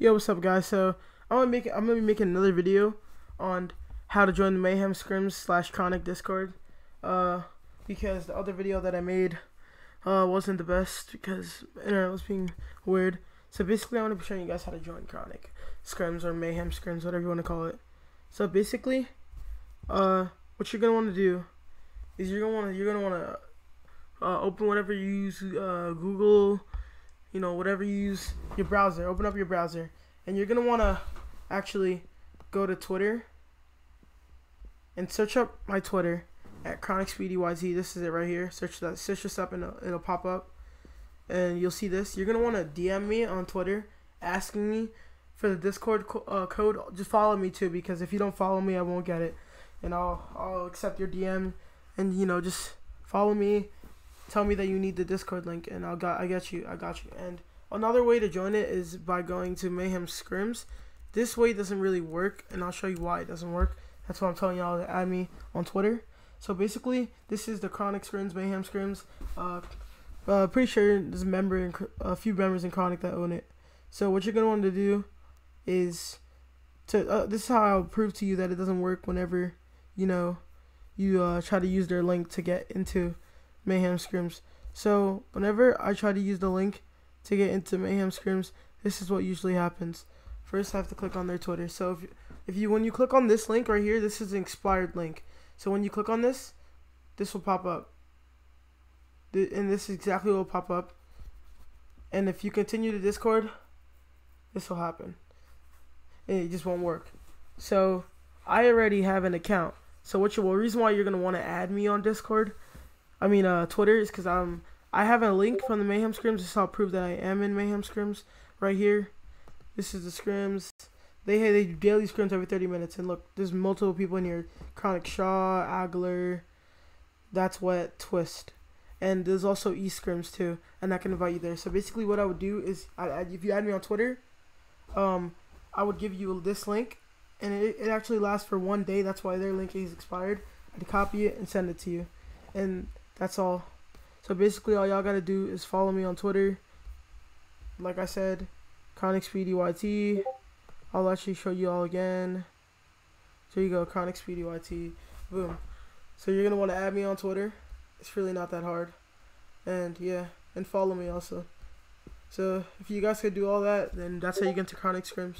Yo, what's up, guys? So I'm gonna make I'm gonna be making another video on how to join the Mayhem Scrims slash Chronic Discord. Uh, because the other video that I made uh wasn't the best because internet was being weird. So basically, I want to be showing you guys how to join Chronic Scrims or Mayhem Scrims, whatever you want to call it. So basically, uh, what you're gonna want to do is you're gonna want to you're gonna want to uh, open whatever you use, uh, Google you know, whatever you use, your browser, open up your browser, and you're gonna wanna actually go to Twitter and search up my Twitter at Chronic Speedy YT. This is it right here. Search that, search this up, and it'll, it'll pop up, and you'll see this. You're gonna wanna DM me on Twitter, asking me for the Discord co- uh, code. Just follow me too, because if you don't follow me, I won't get it, and I'll I'll accept your DM, and you know just follow me tell me that you need the Discord link, and I'll got I got you. I got you. And another way to join it is by going to Mayhem Scrims. This way doesn't really work, and I'll show you why it doesn't work. That's why I'm telling y'all to add me on Twitter. So basically, this is the Chronic Scrims, Mayhem Scrims. Uh, uh, pretty sure there's a member, in, a few members in Chronic that own it. So what you're gonna want to do is to uh, this is how I'll prove to you that it doesn't work whenever you know you uh, try to use their link to get into Mayhem Scrims. So whenever I try to use the link to get into Mayhem Scrims, this is what usually happens. First, I have to click on their Twitter. So if if you when you click on this link right here, this is an expired link. So when you click on this, this will pop up. And this is exactly what will pop up. And if you continue to Discord, this will happen. And it just won't work. So I already have an account. So what you well, reason why you're gonna want to add me on Discord I mean, uh, Twitter is because I'm I have a link from the Mayhem Scrims. This will prove that I am in Mayhem Scrims right here. This is the scrims. They they do daily scrims every 30 minutes, and look, there's multiple people in here. Chronic Shaw, Agler, that's what Twist, and there's also e scrims too, and I can invite you there. So basically, what I would do is, I, I, if you add me on Twitter, um, I would give you this link, and it, it actually lasts for one day. That's why their link is expired. I'd copy it and send it to you, and that's all. So basically, all y'all gotta do is follow me on Twitter. Like I said, Chronic Speedy YT. I'll actually show you all again. So you go, Chronic Speedy YT. Boom. So you're gonna want to add me on Twitter. It's really not that hard. And yeah, and follow me also. So if you guys could do all that, then that's how you get into Chronic Scrims.